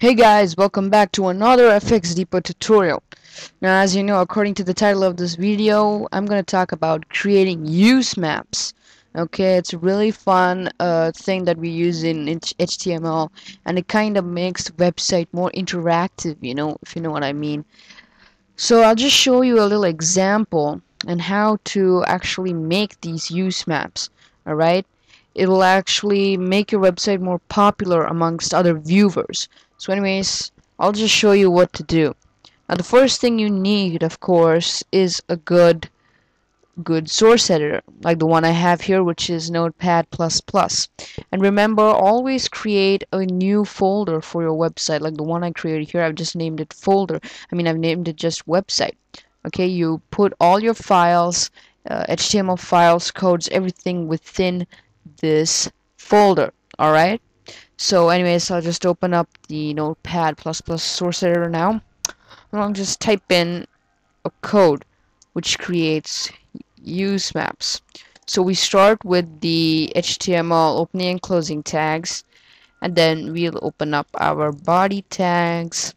Hey guys, welcome back to another FX Depot tutorial. Now as you know, according to the title of this video, I'm going to talk about creating use maps. Okay, it's a really fun uh, thing that we use in, HTML and it kind of makes the website more interactive, you know, if you know what I mean. So I'll just show you a little example and how to actually make these use maps, alright? It'll actually make your website more popular amongst other viewers. So anyways, I'll just show you what to do. Now the first thing you need, of course, is a good good source editor, like the one I have here, which is Notepad++. And remember, always create a new folder for your website, like the one I created here. I've just named it folder. I mean, I've named it just website. Okay, you put all your files, uh, HTML files, codes, everything within this folder. All right. So anyways, I'll just open up the Notepad++ source editor now. And I'll just type in a code which creates use maps. So we start with the HTML opening and closing tags and then we'll open up our body tags.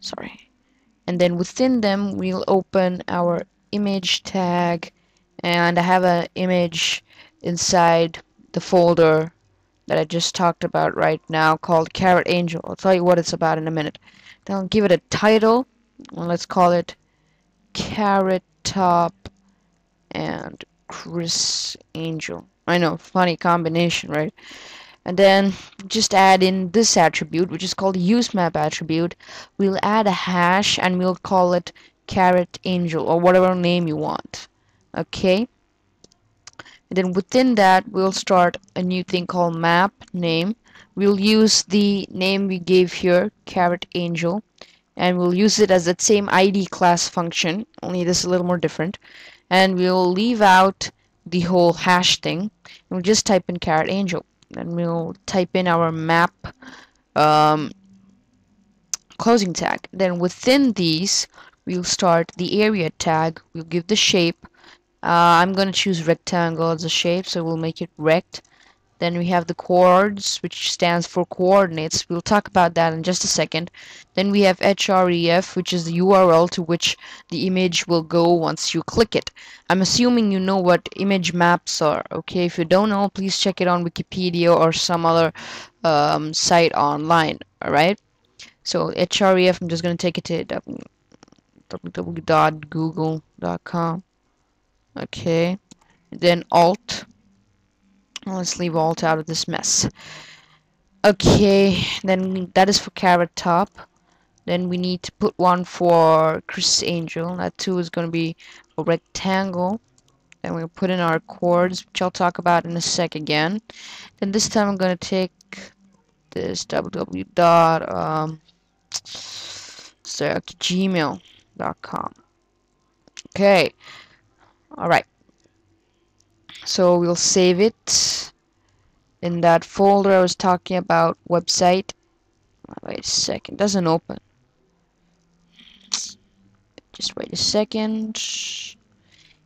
Sorry. And then within them we'll open our image tag and I have an image inside the folder that I just talked about right now called Carrot Angel. I'll tell you what it's about in a minute. Then I'll give it a title. Let's call it Carrot Top and Criss Angel. I know, funny combination, right? And then just add in this attribute, which is called use map attribute. We'll add a hash and we'll call it Carrot Angel or whatever name you want. Okay? And then within that we'll start a new thing called map name. We'll use the name we gave here carrot angel and we'll use it as that same id class function only this is a little more different. And we'll leave out the whole hash thing and we'll just type in carrot angel. And we'll type in our map um, closing tag. Then within these we'll start the area tag. We'll give the shape uh, I'm gonna choose rectangle as a shape so we'll make it rect. Then we have the coords which stands for coordinates. We'll talk about that in just a second. Then we have href which is the URL to which the image will go once you click it. I'm assuming you know what image maps are okay? If you don't know please check it on Wikipedia or some other um, site online alright? So href I'm just gonna take it to www.google.com okay. Then alt. Let's leave alt out of this mess. Okay. Then that is for carrot top. Then we need to put one for Criss Angel. That too is going to be a rectangle. Then we'll put in our coords, which I'll talk about in a sec again. Then this time I'm going to take this www dot um, gmail.com okay alright so we'll save it in that folder I was talking about website. Wait a second. Doesn't open. Just wait a second.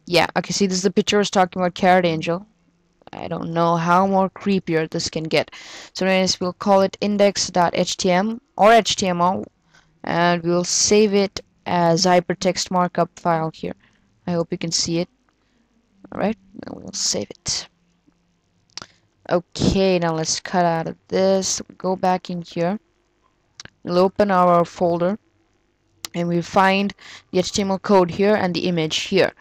Yeah okay see this is the picture I was talking about carrot angel. I don't know how more creepier this can get. So anyways we'll call it index.html or html and we'll save it as hypertext markup file here I hope you can see it Alright, we'll save it. Okay, now let's cut out of this. Go back in here. We'll open our folder and we find the HTML code here and the image here.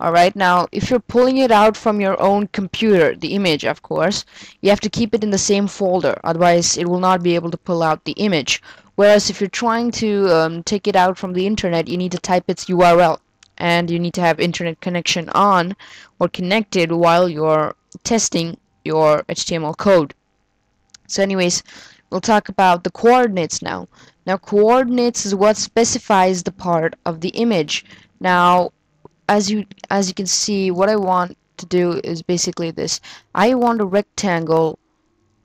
Alright, now if you're pulling it out from your own computer, the image of course, you have to keep it in the same folder, otherwise it will not be able to pull out the image. Whereas if you're trying to um, take it out from the internet, you need to type its URL and you need to have internet connection on or connected while you're testing your HTML code. So anyways, we'll talk about the coordinates now. Now coordinates is what specifies the part of the image. Now as you as you can see what I want to do is basically this. I want a rectangle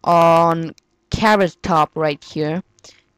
on carrot top right here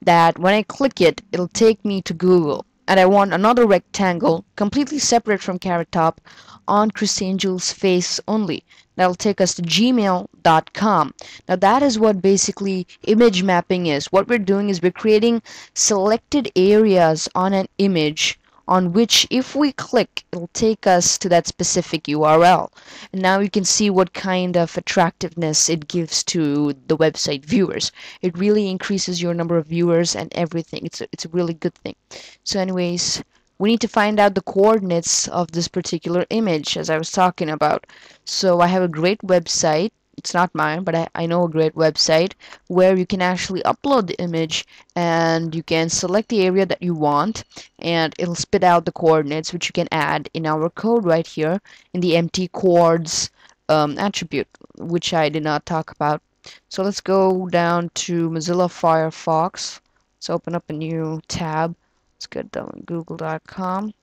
that when I click it it'll take me to Google and I want another rectangle completely separate from Carrot Top on Criss Angel's face only. that'll take us to gmail.com now that is what basically image mapping is what we're doing is we're creating selected areas on an image on which if we click it'll take us to that specific URL and now you can see what kind of attractiveness it gives to the website viewers. It really increases your number of viewers and everything. It's a, it's a really good thing. So anyways we need to find out the coordinates of this particular image as I was talking about. So I have a great website it's not mine but I, I know a great website where you can actually upload the image and you can select the area that you want and it'll spit out the coordinates which you can add in our code right here in the empty coords um, attribute which I did not talk about. So let's go down to Mozilla Firefox. Let's open up a new tab. Let's go down google.com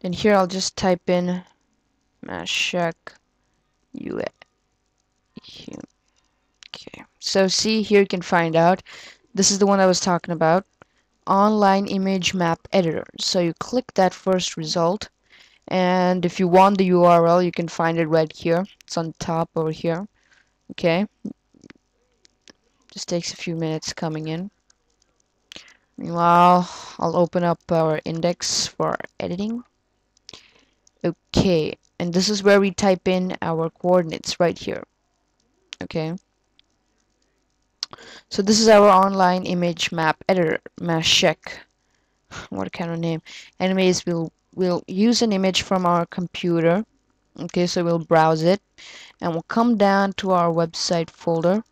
then here I'll just type in maschek UA. Okay, so see here you can find out. This is the one I was talking about. Online image map editor. So you click that first result and if you want the URL you can find it right here. It's on top over here. Okay. Just takes a few minutes coming in. Meanwhile, I'll open up our index for editing. Okay, and this is where we type in our coordinates right here. Okay. So this is our online image map editor Maschek. What kind of name. Anyways we'll we'll use an image from our computer. Okay so we'll browse it. And we'll come down to our website folder.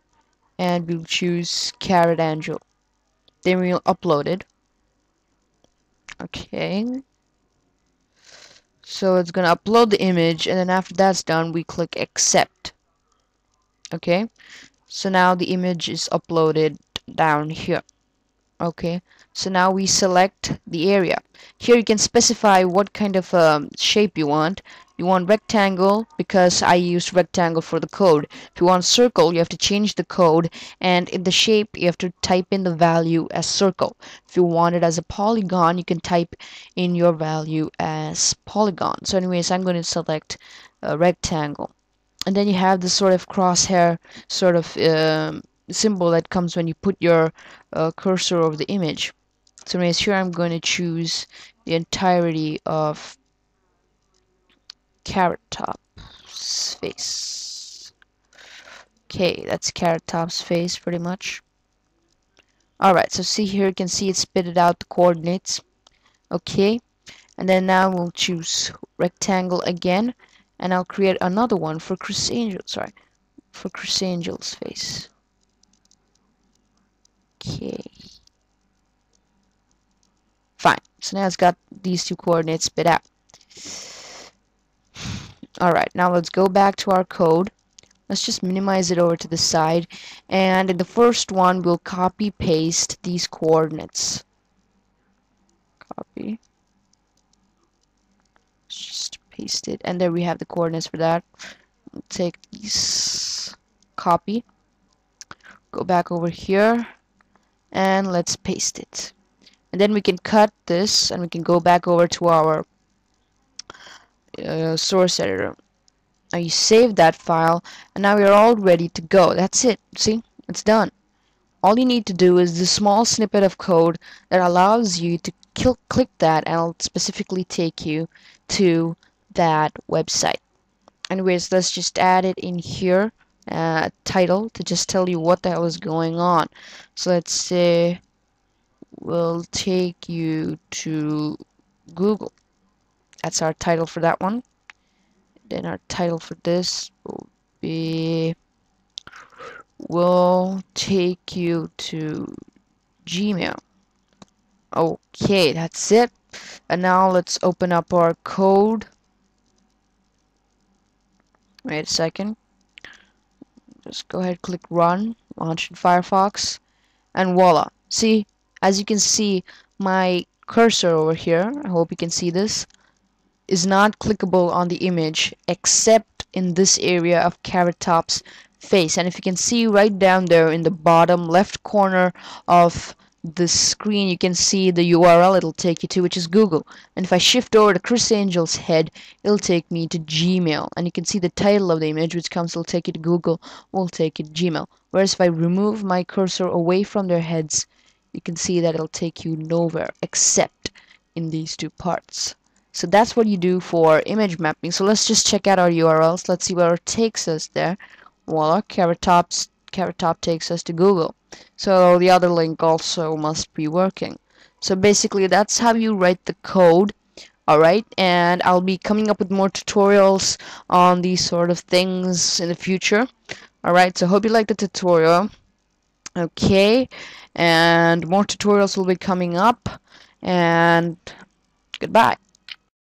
And we'll choose Carrot Angel then we'll upload it. Okay so it's gonna upload the image and then after that's done we click accept. Okay? So now the image is uploaded down here. Okay? So now we select the area. Here you can specify what kind of um, shape you want you want rectangle because I use rectangle for the code. If you want circle you have to change the code and in the shape you have to type in the value as circle. If you want it as a polygon you can type in your value as polygon. So anyways I'm going to select a rectangle. And then you have this sort of crosshair sort of um, symbol that comes when you put your uh, cursor over the image. So anyways here I'm going to choose the entirety of Carrot Top's face. Okay, that's Carrot Top's face pretty much. Alright, so see here you can see it spitted out the coordinates. Okay, and then now we'll choose rectangle again and I'll create another one for Criss Angel, sorry, for Criss Angel's face. Okay. Fine, so now it's got these two coordinates spit out. Alright, now let's go back to our code. Let's just minimize it over to the side. And in the first one, we'll copy paste these coordinates. Copy. Let's just paste it. And there we have the coordinates for that. We'll take these, copy. Go back over here. And let's paste it. And then we can cut this and we can go back over to our uh, source editor. Now you save that file and now you're all ready to go. That's it. See? It's done. All you need to do is this small snippet of code that allows you to click that and it'll specifically take you to that website. Anyways, let's just add it in here. Uh, title to just tell you what the hell is going on. So let's say we'll take you to Google that's our title for that one. Then our title for this will be will take you to Gmail. Okay that's it. And now let's open up our code. Wait a second. Just go ahead click run launch in Firefox and voila. See as you can see my cursor over here I hope you can see this is not clickable on the image except in this area of Carrot Top's face. And if you can see right down there in the bottom left corner of the screen you can see the URL it'll take you to which is Google. And if I shift over to Criss Angel's head it'll take me to Gmail. And you can see the title of the image which comes will take you to Google will take you to Gmail. Whereas if I remove my cursor away from their heads you can see that it'll take you nowhere except in these two parts so that's what you do for image mapping. So let's just check out our URLs let's see where it takes us there. Voila carrot tops carrot top takes us to Google. So the other link also must be working. So basically that's how you write the code alright and I'll be coming up with more tutorials on these sort of things in the future alright so hope you liked the tutorial. Okay and more tutorials will be coming up and goodbye